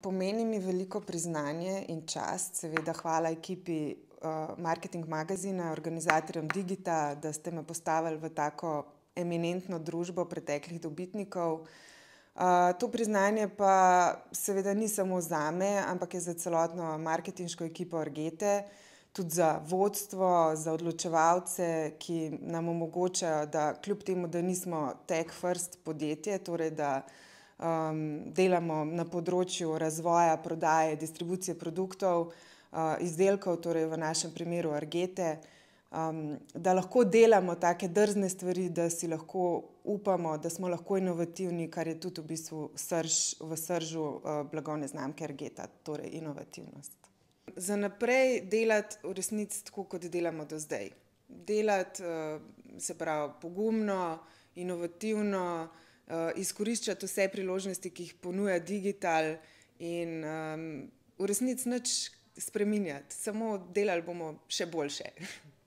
Pomeni mi veliko priznanje in čast, seveda hvala ekipi uh, Marketing Magazina, organizatorjem Digita, da ste me postavili v tako eminentno družbo preteklih dobitnikov. Uh, to priznanje pa seveda ni samo za me, ampak je za celotno marketinško ekipo Argete, tudi za vodstvo, za odločevalce, ki nam omogočajo, da kljub temu, da nismo tech first podjetje, torej da um, delamo na področju razvoja, prodaje, distribucije produktov, uh, izdelkov, torej v našem primeru Argete, um, da lahko delamo take drzne stvari, da si lahko upamo, da smo lahko inovativni, kar je tudi v bistvu srž, v sržu uh, blagovne znamke Argeta, torej inovativnost. Za naprej delati v resnici tako, kot delamo do zdaj. Delati, uh, se pravi, pogumno, inovativno, izkoriščati vse priložnosti, ki jih ponuja digital, in um, v resnici nič spremenjati, samo delali bomo še boljše.